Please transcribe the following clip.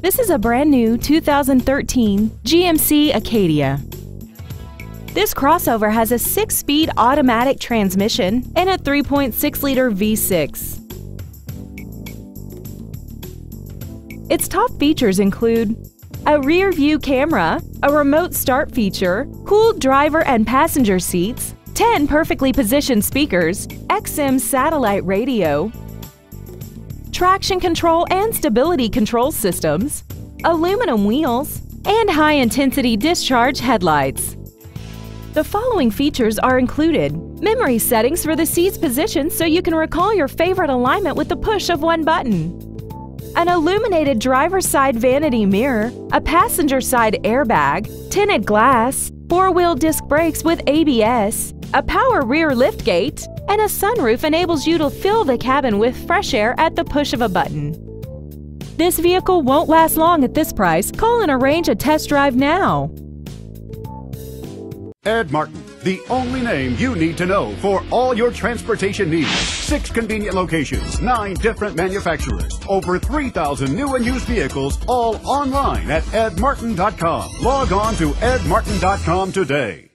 This is a brand new 2013 GMC Acadia. This crossover has a six-speed automatic transmission and a 3.6-liter V6. Its top features include a rear view camera, a remote start feature, cooled driver and passenger seats, 10 perfectly positioned speakers, XM satellite radio, traction control and stability control systems, aluminum wheels, and high-intensity discharge headlights. The following features are included. Memory settings for the seat's position so you can recall your favorite alignment with the push of one button. An illuminated driver's side vanity mirror, a passenger side airbag, tinted glass, four-wheel disc brakes with ABS, a power rear liftgate, and a sunroof enables you to fill the cabin with fresh air at the push of a button. This vehicle won't last long at this price. Call and arrange a test drive now. Ed Martin, the only name you need to know for all your transportation needs. Six convenient locations, nine different manufacturers, over 3,000 new and used vehicles, all online at edmartin.com. Log on to edmartin.com today.